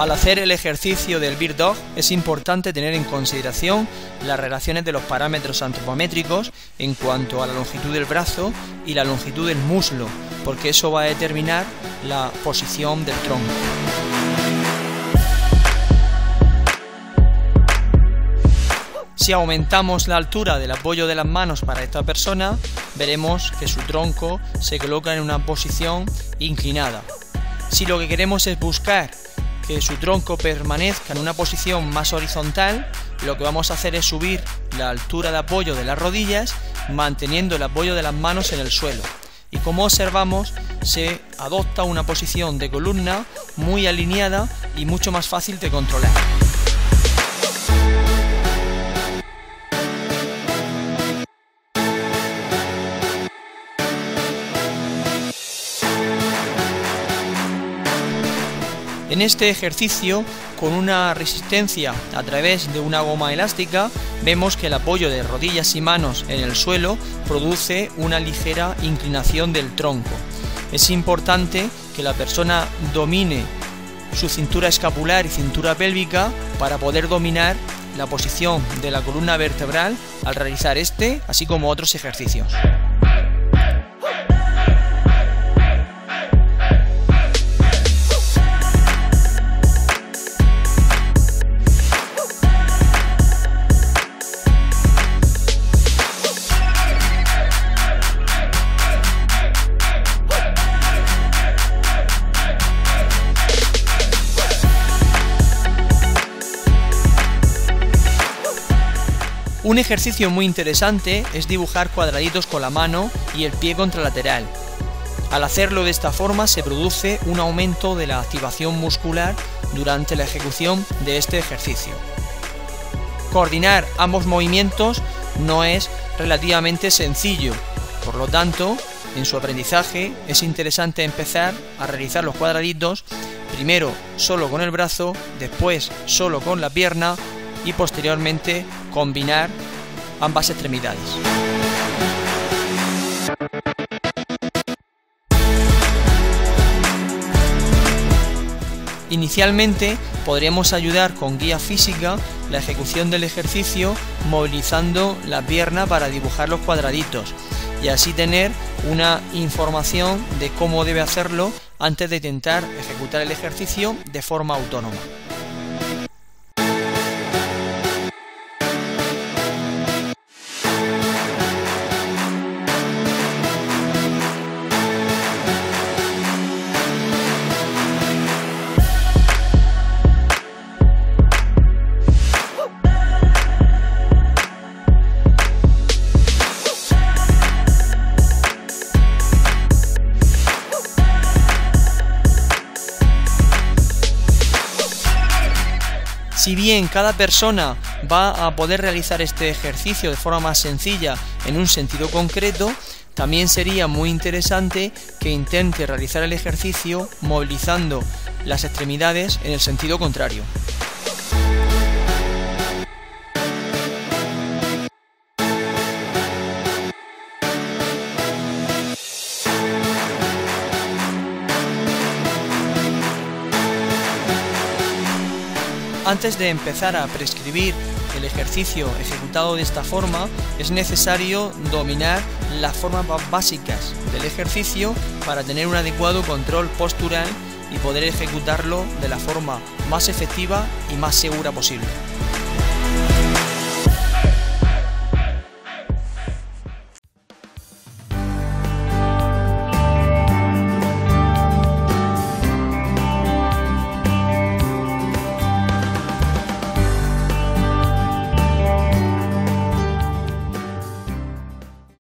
Al hacer el ejercicio del Beer Dog es importante tener en consideración las relaciones de los parámetros antropométricos en cuanto a la longitud del brazo y la longitud del muslo, porque eso va a determinar la posición del tronco. Si aumentamos la altura del apoyo de las manos para esta persona, veremos que su tronco se coloca en una posición inclinada. Si lo que queremos es buscar que su tronco permanezca en una posición más horizontal, lo que vamos a hacer es subir la altura de apoyo de las rodillas manteniendo el apoyo de las manos en el suelo. Y como observamos, se adopta una posición de columna muy alineada y mucho más fácil de controlar. En este ejercicio, con una resistencia a través de una goma elástica, vemos que el apoyo de rodillas y manos en el suelo produce una ligera inclinación del tronco. Es importante que la persona domine su cintura escapular y cintura pélvica para poder dominar la posición de la columna vertebral al realizar este, así como otros ejercicios. Un ejercicio muy interesante es dibujar cuadraditos con la mano y el pie contralateral. Al hacerlo de esta forma se produce un aumento de la activación muscular durante la ejecución de este ejercicio. Coordinar ambos movimientos no es relativamente sencillo, por lo tanto, en su aprendizaje es interesante empezar a realizar los cuadraditos primero solo con el brazo, después solo con la pierna y posteriormente combinar ambas extremidades. Inicialmente podríamos ayudar con guía física la ejecución del ejercicio movilizando la pierna para dibujar los cuadraditos y así tener una información de cómo debe hacerlo antes de intentar ejecutar el ejercicio de forma autónoma. Si bien cada persona va a poder realizar este ejercicio de forma más sencilla en un sentido concreto, también sería muy interesante que intente realizar el ejercicio movilizando las extremidades en el sentido contrario. Antes de empezar a prescribir el ejercicio ejecutado de esta forma, es necesario dominar las formas básicas del ejercicio para tener un adecuado control postural y poder ejecutarlo de la forma más efectiva y más segura posible.